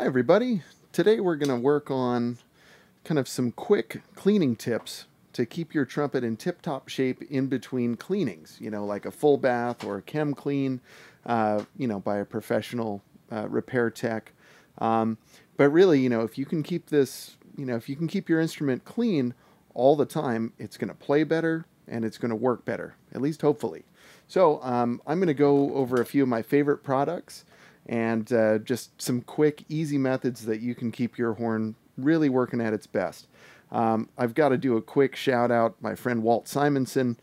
Hi everybody. Today we're going to work on kind of some quick cleaning tips to keep your trumpet in tip-top shape in between cleanings, you know, like a full bath or a chem clean, uh, you know, by a professional uh, repair tech. Um, but really, you know, if you can keep this, you know, if you can keep your instrument clean all the time, it's going to play better and it's going to work better, at least hopefully. So um, I'm going to go over a few of my favorite products and uh, just some quick, easy methods that you can keep your horn really working at its best. Um, I've got to do a quick shout out. My friend Walt Simonson,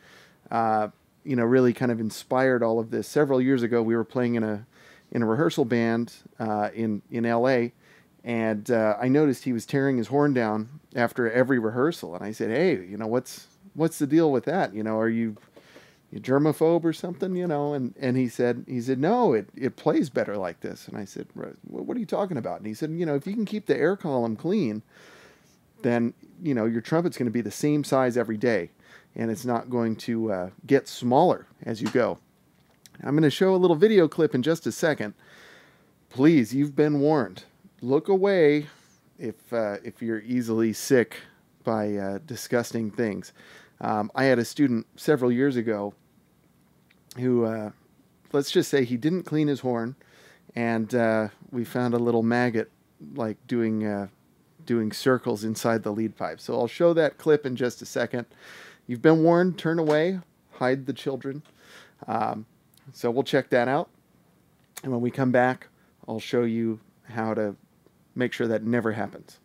uh, you know, really kind of inspired all of this. Several years ago, we were playing in a in a rehearsal band uh, in in L.A. And uh, I noticed he was tearing his horn down after every rehearsal, and I said, "Hey, you know what's what's the deal with that? You know, are you you germaphobe or something, you know? And, and he said, he said, no, it, it plays better like this. And I said, what are you talking about? And he said, you know, if you can keep the air column clean, then, you know, your trumpet's going to be the same size every day and it's not going to uh, get smaller as you go. I'm going to show a little video clip in just a second. Please, you've been warned. Look away if, uh, if you're easily sick by uh, disgusting things. Um, I had a student several years ago who, uh, let's just say, he didn't clean his horn, and uh, we found a little maggot like doing uh, doing circles inside the lead pipe. So I'll show that clip in just a second. You've been warned. Turn away. Hide the children. Um, so we'll check that out, and when we come back, I'll show you how to make sure that never happens.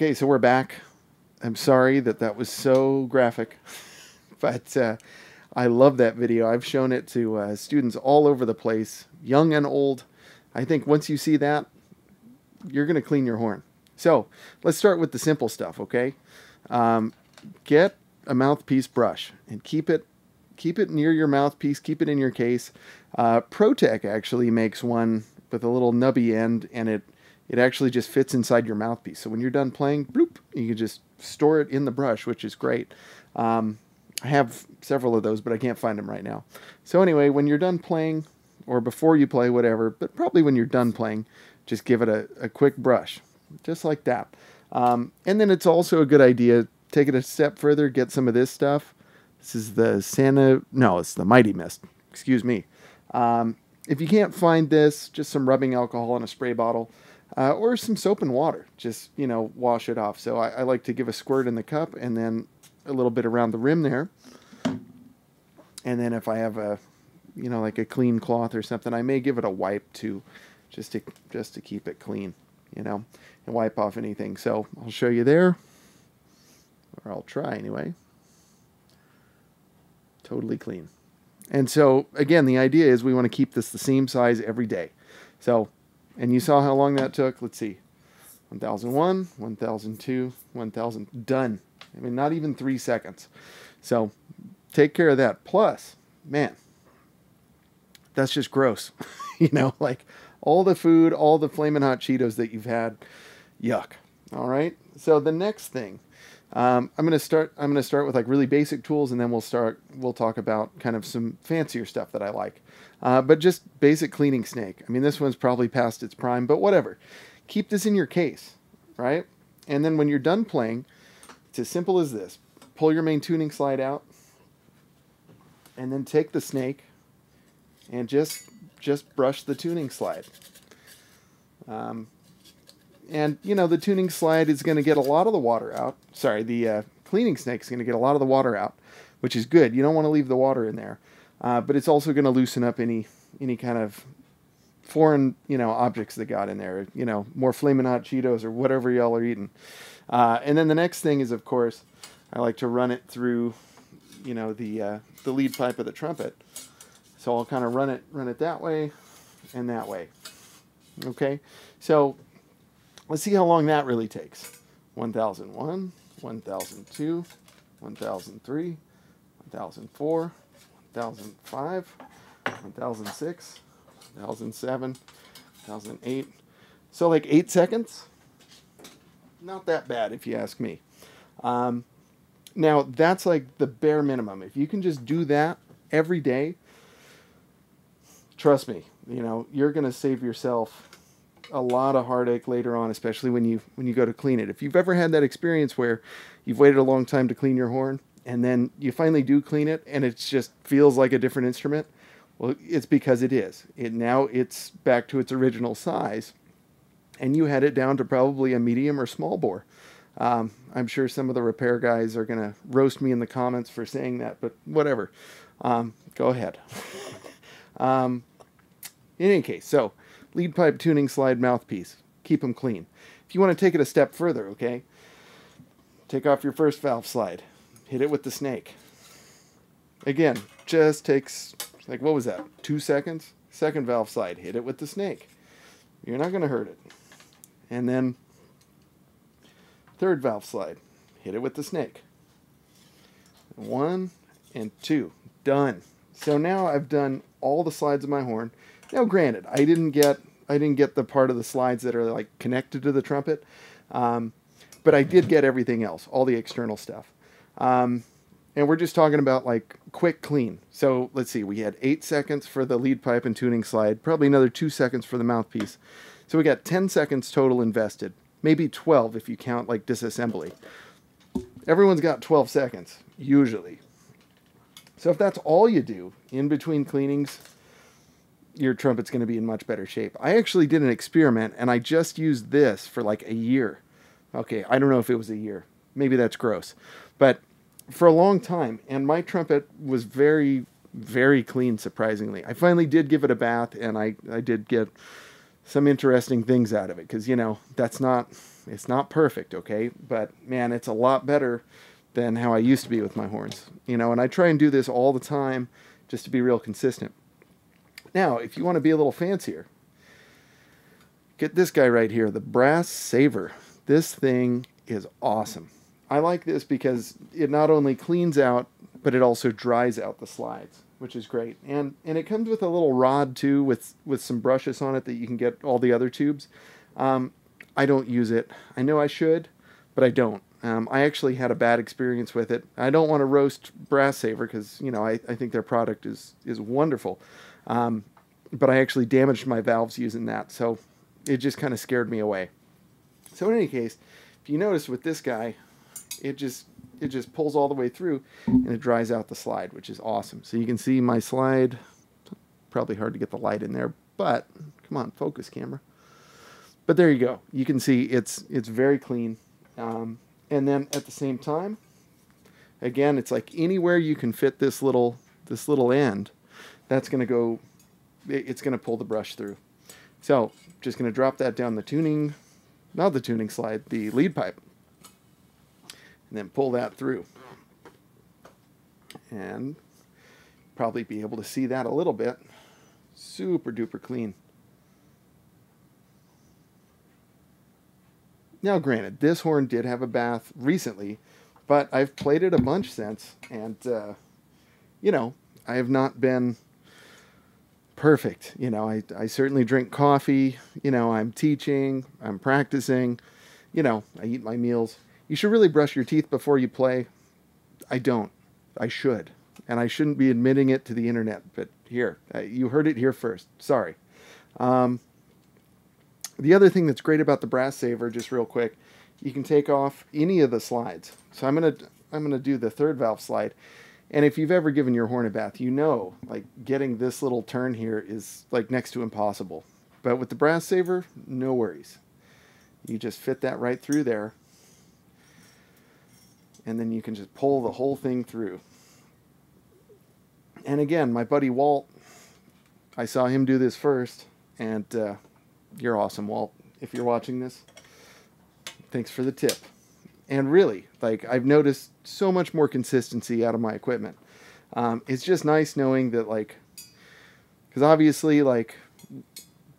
Okay, so we're back. I'm sorry that that was so graphic, but uh, I love that video. I've shown it to uh, students all over the place, young and old. I think once you see that, you're going to clean your horn. So let's start with the simple stuff, okay? Um, get a mouthpiece brush and keep it keep it near your mouthpiece. Keep it in your case. Uh, Protec actually makes one with a little nubby end, and it it actually just fits inside your mouthpiece. So when you're done playing, bloop, you can just store it in the brush, which is great. Um, I have several of those, but I can't find them right now. So anyway, when you're done playing, or before you play, whatever, but probably when you're done playing, just give it a, a quick brush, just like that. Um, and then it's also a good idea, take it a step further, get some of this stuff. This is the Santa, no, it's the Mighty Mist, excuse me. Um, if you can't find this, just some rubbing alcohol in a spray bottle uh, or some soap and water. Just you know, wash it off. So I, I, like to give a squirt in the cup and then a little bit around the rim there. And then if I have a, you know, like a clean cloth or something, I may give it a wipe too, just to just to keep it clean, you know, and wipe off anything. So I'll show you there, or I'll try anyway. Totally clean. And so again, the idea is we want to keep this the same size every day. So and you saw how long that took. Let's see. 1001, 1002, 1000. Done. I mean, not even three seconds. So take care of that. Plus, man, that's just gross. you know, like all the food, all the flaming hot Cheetos that you've had. Yuck. All right. So the next thing, um, I'm gonna start. I'm gonna start with like really basic tools, and then we'll start. We'll talk about kind of some fancier stuff that I like. Uh, but just basic cleaning snake. I mean, this one's probably past its prime, but whatever. Keep this in your case, right? And then when you're done playing, it's as simple as this. Pull your main tuning slide out, and then take the snake and just just brush the tuning slide. Um, and you know the tuning slide is going to get a lot of the water out. Sorry, the uh, cleaning snake is going to get a lot of the water out, which is good. You don't want to leave the water in there. Uh, but it's also going to loosen up any any kind of foreign you know objects that got in there. You know, more flaming hot Cheetos or whatever y'all are eating. Uh, and then the next thing is, of course, I like to run it through, you know, the uh, the lead pipe of the trumpet. So I'll kind of run it run it that way and that way. Okay, so Let's see how long that really takes. 1001, 1002, 1003, 1004, 1005, 1006, 1007, 1008. So like eight seconds. Not that bad if you ask me. Um, now that's like the bare minimum. If you can just do that every day, trust me, you know, you're going to save yourself a lot of heartache later on, especially when you when you go to clean it. If you've ever had that experience where you've waited a long time to clean your horn and then you finally do clean it and it just feels like a different instrument, well, it's because it is. It now it's back to its original size, and you had it down to probably a medium or small bore. Um, I'm sure some of the repair guys are going to roast me in the comments for saying that, but whatever. Um, go ahead. um, in any case, so lead pipe tuning slide mouthpiece. Keep them clean. If you want to take it a step further, okay, take off your first valve slide. Hit it with the snake. Again, just takes, like, what was that? Two seconds? Second valve slide. Hit it with the snake. You're not going to hurt it. And then third valve slide. Hit it with the snake. One and two. Done. So now I've done all the slides of my horn. Now, granted, I didn't get I didn't get the part of the slides that are like connected to the trumpet, um, but I did get everything else, all the external stuff. Um, and we're just talking about like quick clean. So let's see, we had eight seconds for the lead pipe and tuning slide, probably another two seconds for the mouthpiece. So we got 10 seconds total invested, maybe 12 if you count like disassembly. Everyone's got 12 seconds, usually. So if that's all you do in between cleanings, your trumpet's going to be in much better shape. I actually did an experiment and I just used this for like a year. Okay, I don't know if it was a year. Maybe that's gross. But for a long time, and my trumpet was very, very clean, surprisingly. I finally did give it a bath and I, I did get some interesting things out of it because, you know, that's not, it's not perfect, okay? But man, it's a lot better than how I used to be with my horns, you know, and I try and do this all the time just to be real consistent. Now, if you want to be a little fancier, get this guy right here, the Brass Saver. This thing is awesome. I like this because it not only cleans out, but it also dries out the slides, which is great. And and it comes with a little rod too, with with some brushes on it that you can get all the other tubes. Um, I don't use it. I know I should, but I don't. Um, I actually had a bad experience with it. I don't want to roast Brass Saver because you know I, I think their product is is wonderful. Um, but I actually damaged my valves using that, so it just kind of scared me away. So in any case, if you notice with this guy, it just it just pulls all the way through and it dries out the slide, which is awesome. So you can see my slide. Probably hard to get the light in there, but come on, focus camera. But there you go. You can see it's it's very clean. Um, and then at the same time, again, it's like anywhere you can fit this little this little end, that's going to go, it's going to pull the brush through. So just going to drop that down the tuning, not the tuning slide, the lead pipe, and then pull that through. And probably be able to see that a little bit. Super duper clean. Now, granted, this horn did have a bath recently, but I've played it a bunch since, and, uh, you know, I have not been perfect. You know, I, I certainly drink coffee. You know, I'm teaching, I'm practicing. You know, I eat my meals. You should really brush your teeth before you play. I don't. I should. And I shouldn't be admitting it to the internet, but here, uh, you heard it here first. Sorry. Um, the other thing that's great about the brass saver, just real quick, you can take off any of the slides. So I'm gonna I'm gonna do the third valve slide. And if you've ever given your horn a bath, you know like getting this little turn here is like next to impossible. But with the brass saver, no worries. You just fit that right through there. And then you can just pull the whole thing through. And again, my buddy Walt, I saw him do this first, and uh, you're awesome, Walt. If you're watching this, thanks for the tip. And really, like I've noticed so much more consistency out of my equipment. Um, it's just nice knowing that, like, because obviously, like,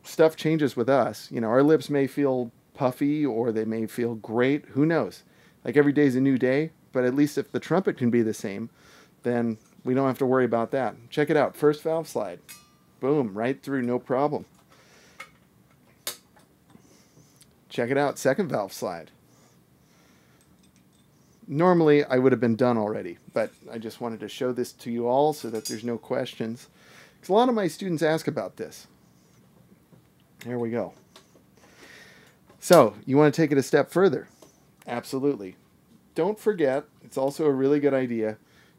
stuff changes with us. You know, our lips may feel puffy or they may feel great. Who knows? Like every day is a new day, but at least if the trumpet can be the same, then we don't have to worry about that. Check it out. First valve slide. Boom, right through, no problem. Check it out. Second valve slide. Normally, I would have been done already, but I just wanted to show this to you all so that there's no questions. Because a lot of my students ask about this. There we go. So, you want to take it a step further? Absolutely. Don't forget, it's also a really good idea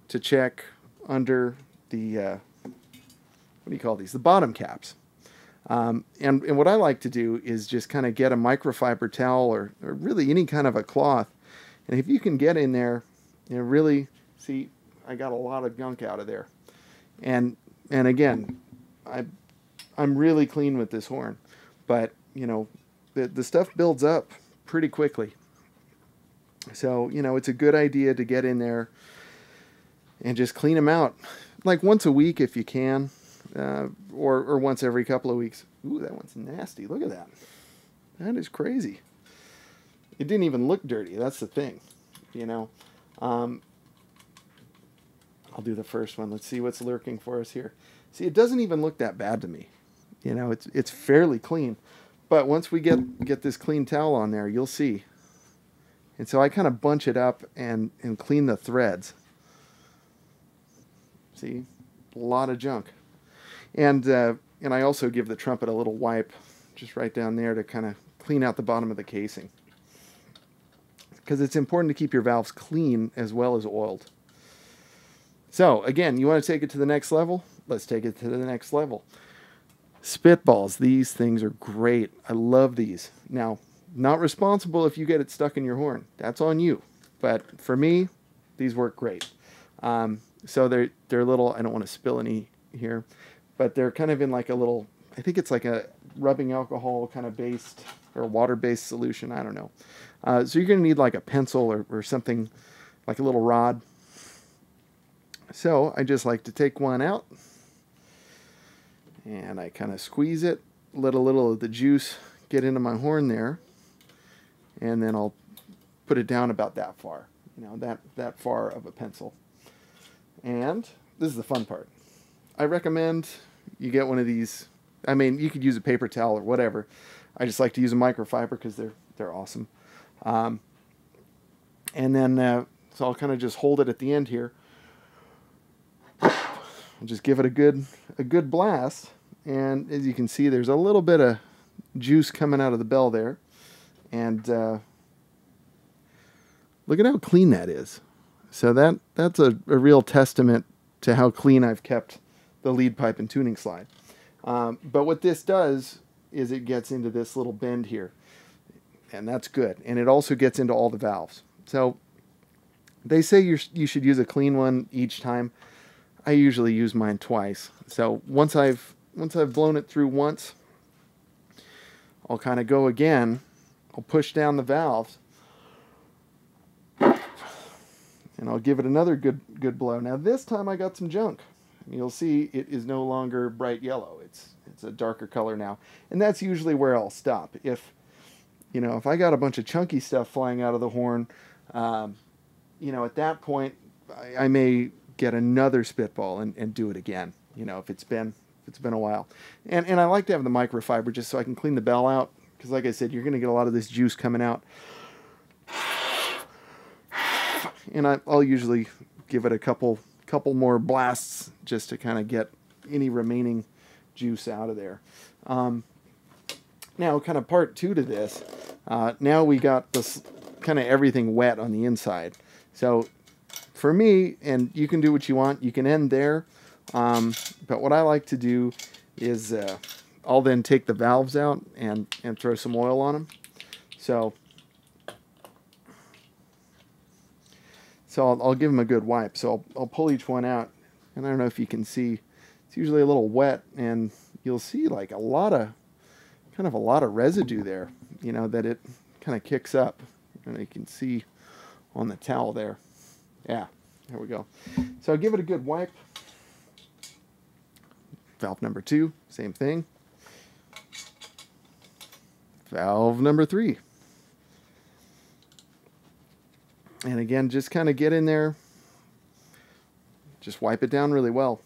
to check under the, uh, what do you call these? The bottom caps. Um, and, and what I like to do is just kind of get a microfiber towel or, or really any kind of a cloth. And if you can get in there, you know, really see, I got a lot of gunk out of there. And, and again, I, I'm really clean with this horn, but you know, the, the stuff builds up pretty quickly. So, you know, it's a good idea to get in there and just clean them out like once a week if you can, uh, or, or once every couple of weeks. Ooh, that one's nasty. Look at that. That is crazy. It didn't even look dirty. That's the thing, you know. Um, I'll do the first one. Let's see what's lurking for us here. See, it doesn't even look that bad to me. You know, it's it's fairly clean. But once we get get this clean towel on there, you'll see. And so I kind of bunch it up and, and clean the threads. See, a lot of junk. And, uh, and I also give the trumpet a little wipe just right down there to kind of clean out the bottom of the casing. Because it's important to keep your valves clean as well as oiled. So again, you want to take it to the next level? Let's take it to the next level. Spitballs, these things are great. I love these. Now, not responsible if you get it stuck in your horn. That's on you. But for me, these work great. Um, so they're they're little. I don't want to spill any here, but they're kind of in like a little. I think it's like a rubbing alcohol kind of based or water based solution. I don't know. Uh, so you're going to need like a pencil or, or something like a little rod. So I just like to take one out and I kind of squeeze it, let a little of the juice get into my horn there, and then I'll put it down about that far, you know, that, that far of a pencil. And this is the fun part. I recommend you get one of these. I mean, you could use a paper towel or whatever. I just like to use a microfiber because they're they're awesome. Um, and then uh, so I'll kind of just hold it at the end here. I'll just give it a good a good blast, and as you can see, there's a little bit of juice coming out of the bell there, and uh, look at how clean that is. So that that's a, a real testament to how clean I've kept the lead pipe and tuning slide. Um, but what this does is it gets into this little bend here, and that's good. And it also gets into all the valves. So they say you you should use a clean one each time. I usually use mine twice. So once I've once I've blown it through once, I'll kind of go again. I'll push down the valves and I'll give it another good good blow. Now this time I got some junk. You'll see it is no longer bright yellow. It's it's a darker color now. And that's usually where I'll stop. If you know, if I got a bunch of chunky stuff flying out of the horn, um, you know, at that point I, I, may get another spitball and, and do it again. You know, if it's been if it's been a while. And and I like to have the microfiber just so I can clean the bell out because like I said, you're going to get a lot of this juice coming out and I, will usually give it a couple couple more blasts just to kind of get any remaining juice out of there. Um, now, kind of part two to this. Uh, now we got this kind of everything wet on the inside. So for me, and you can do what you want. You can end there. Um, but what I like to do is uh, I'll then take the valves out and, and throw some oil on them. So So I'll, I'll give them a good wipe. So I'll, I'll pull each one out. And I don't know if you can see, it's usually a little wet and you'll see like a lot of, kind of a lot of residue there, you know, that it kind of kicks up. And you can see on the towel there. Yeah, there we go. So I'll give it a good wipe. Valve number two, same thing. valve number three. And again, just kind of get in there, just wipe it down really well.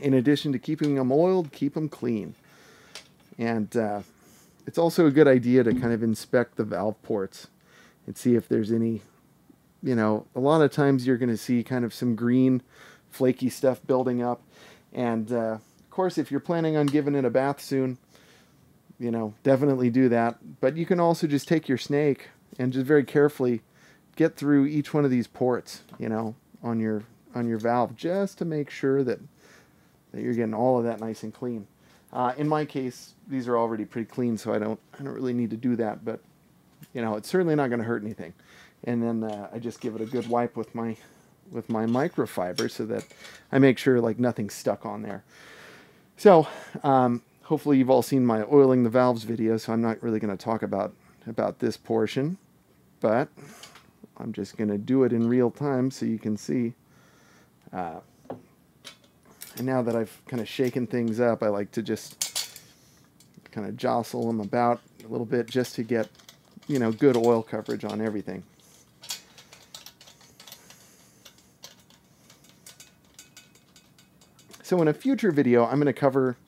In addition to keeping them oiled, keep them clean. And uh, it's also a good idea to kind of inspect the valve ports and see if there's any, you know, a lot of times you're going to see kind of some green, flaky stuff building up. And uh, of course, if you're planning on giving it a bath soon, you know, definitely do that. But you can also just take your snake and just very carefully get through each one of these ports, you know, on your on your valve just to make sure that that you're getting all of that nice and clean. Uh, in my case, these are already pretty clean, so I don't I don't really need to do that. But you know, it's certainly not going to hurt anything. And then uh, I just give it a good wipe with my with my microfiber so that I make sure like nothing's stuck on there. So um, hopefully you've all seen my oiling the valves video, so I'm not really going to talk about about this portion, but I'm just going to do it in real time so you can see. Uh, and now that I've kind of shaken things up, I like to just kind of jostle them about a little bit just to get, you know, good oil coverage on everything. So in a future video, I'm going to cover,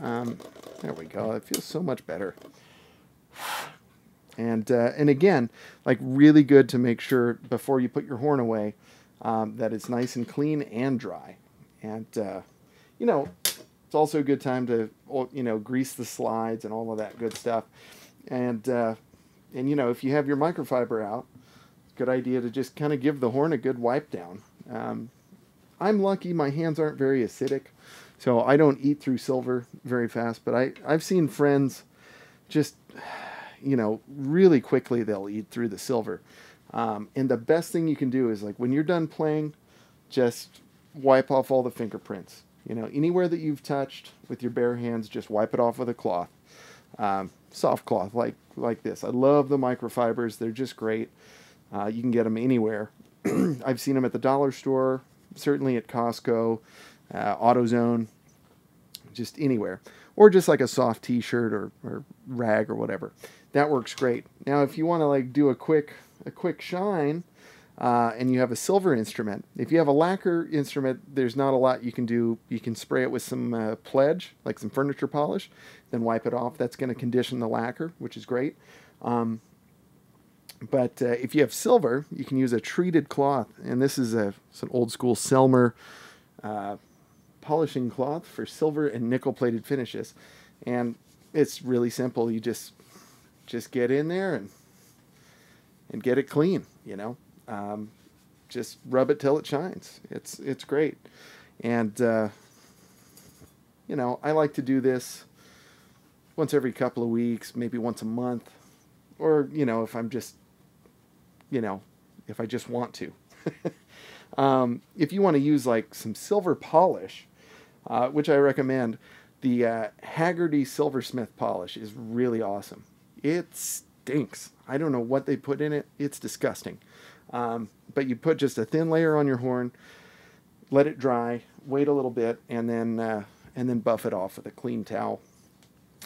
um, there we go, it feels so much better. And, uh, and again, like really good to make sure before you put your horn away um, that it's nice and clean and dry. And, uh, you know, it's also a good time to, you know, grease the slides and all of that good stuff. And, uh, and you know, if you have your microfiber out, good idea to just kind of give the horn a good wipe down. Um, I'm lucky my hands aren't very acidic, so I don't eat through silver very fast. But I, I've seen friends just, you know, really quickly they'll eat through the silver. Um, and the best thing you can do is like when you're done playing, just wipe off all the fingerprints. You know, anywhere that you've touched with your bare hands, just wipe it off with a cloth, um, soft cloth like like this. I love the microfibers; they're just great. Uh, you can get them anywhere. I've seen them at the dollar store, certainly at Costco, uh, AutoZone, just anywhere, or just like a soft T-shirt or, or rag or whatever. That works great. Now, if you want to like do a quick a quick shine, uh, and you have a silver instrument. If you have a lacquer instrument, there's not a lot you can do. You can spray it with some uh, pledge, like some furniture polish, then wipe it off. That's going to condition the lacquer, which is great. Um, but uh, if you have silver, you can use a treated cloth, and this is a an old school Selmer uh, polishing cloth for silver and nickel plated finishes, and it's really simple. You just just get in there and and get it clean. You know, um, just rub it till it shines. It's it's great, and uh, you know I like to do this once every couple of weeks, maybe once a month, or you know if I'm just you know, if I just want to. um, if you want to use like some silver polish, uh, which I recommend, the uh, Hagerty Silversmith polish is really awesome. It stinks. I don't know what they put in it. It's disgusting. Um, but you put just a thin layer on your horn, let it dry, wait a little bit, and then uh, and then buff it off with a clean towel.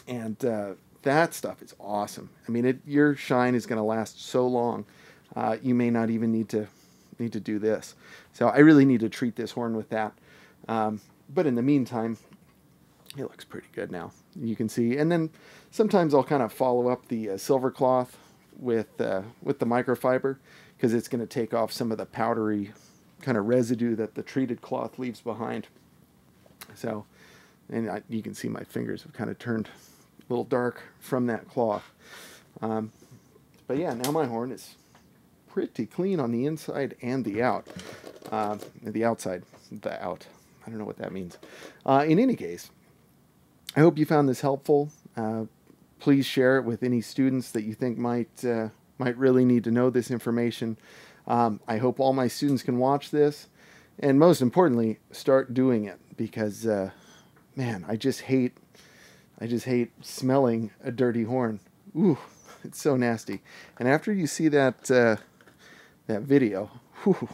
And uh, that stuff is awesome. I mean, it, your shine is going to last so long uh, you may not even need to need to do this. So I really need to treat this horn with that. Um, but in the meantime, it looks pretty good now. You can see, and then sometimes I'll kind of follow up the uh, silver cloth with uh, with the microfiber because it's going to take off some of the powdery kind of residue that the treated cloth leaves behind. So, and I, you can see my fingers have kind of turned a little dark from that cloth. Um, but yeah, now my horn is pretty clean on the inside and the out. Uh, the outside, the out. I don't know what that means. Uh, in any case, I hope you found this helpful. Uh, please share it with any students that you think might uh, might really need to know this information. Um, I hope all my students can watch this, and most importantly, start doing it because, uh, man, I just hate, I just hate smelling a dirty horn. Ooh, it's so nasty. And after you see that uh, that video, whew,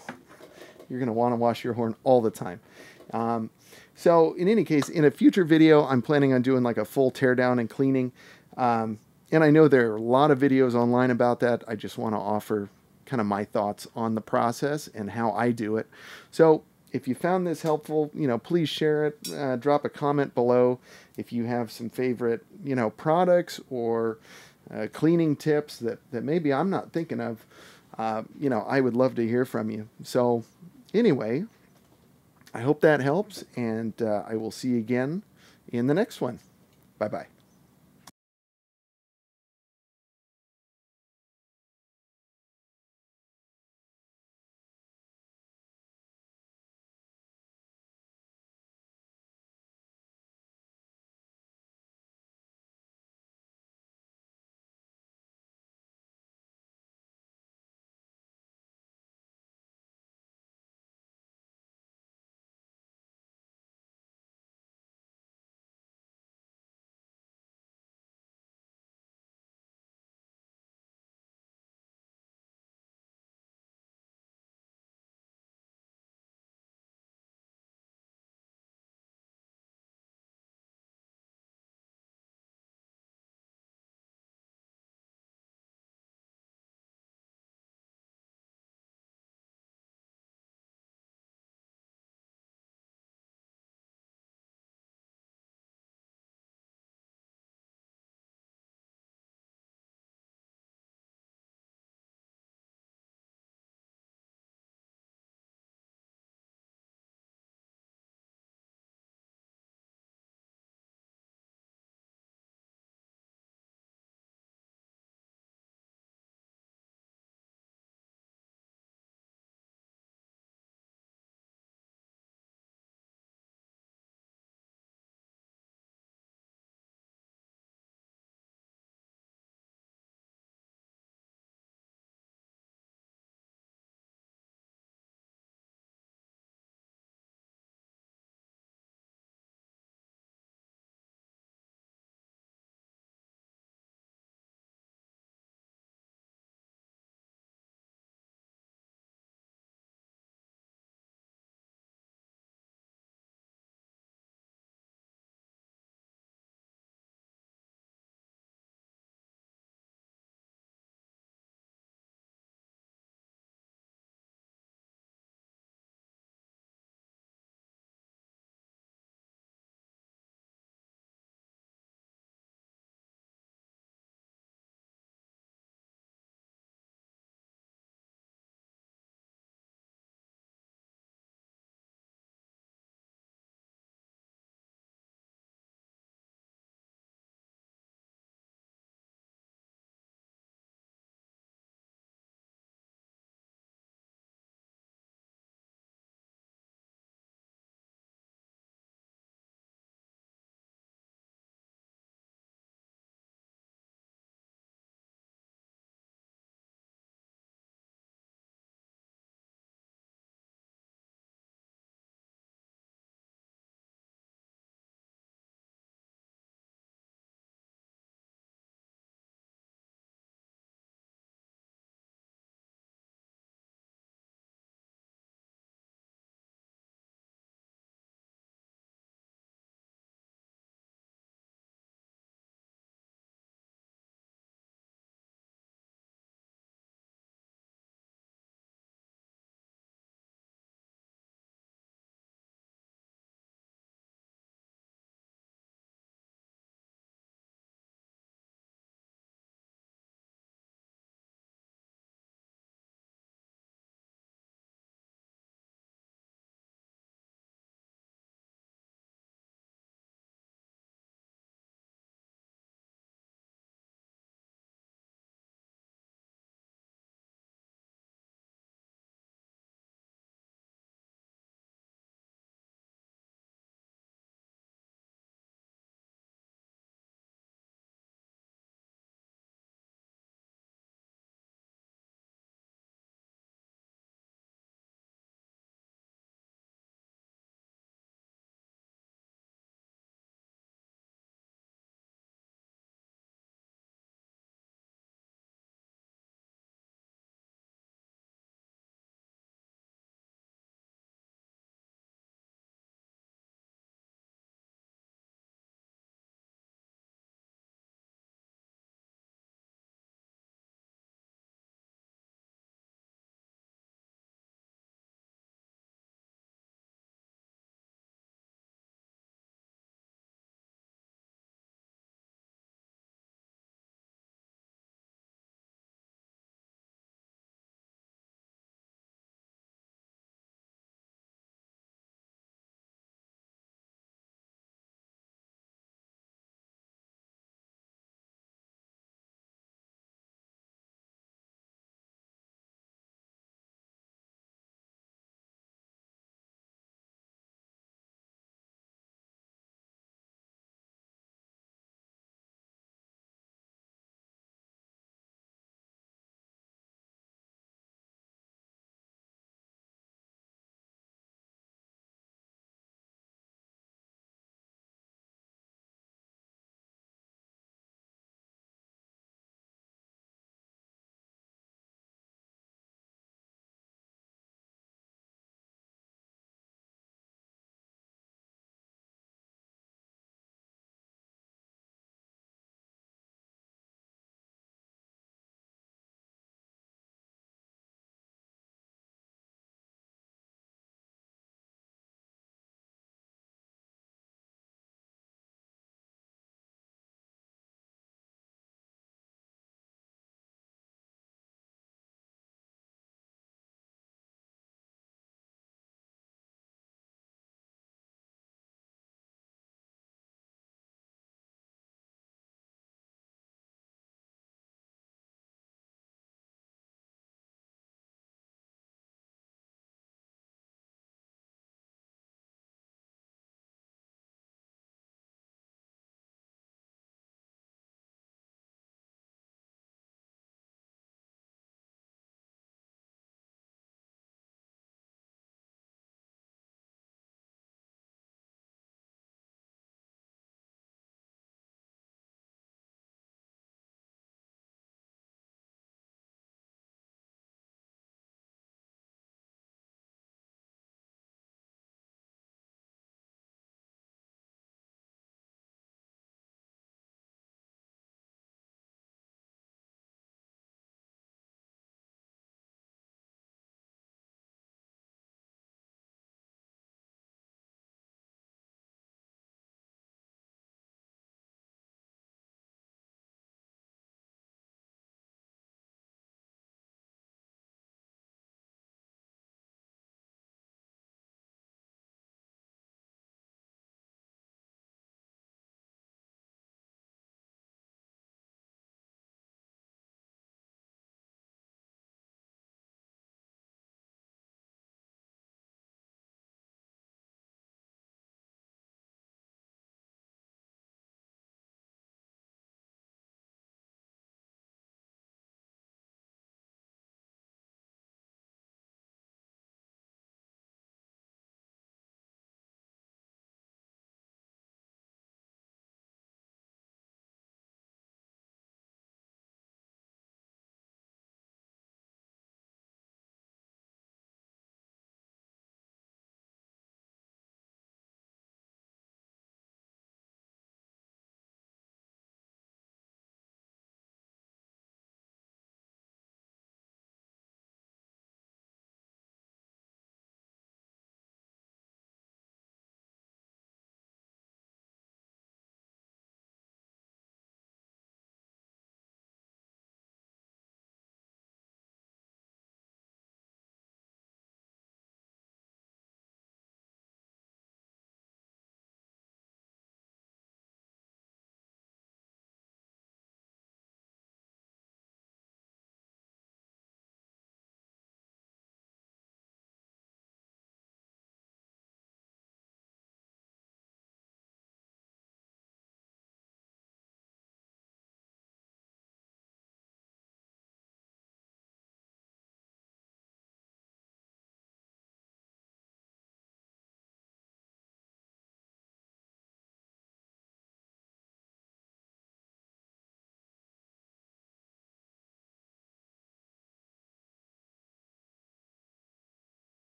you're going to want to wash your horn all the time. Um, so in any case, in a future video, I'm planning on doing like a full teardown and cleaning. Um, and I know there are a lot of videos online about that. I just want to offer kind of my thoughts on the process and how I do it. So if you found this helpful, you know, please share it. Uh, drop a comment below if you have some favorite, you know, products or uh, cleaning tips that, that maybe I'm not thinking of. Uh, you know, I would love to hear from you. So anyway, I hope that helps, and uh, I will see you again in the next one. Bye bye.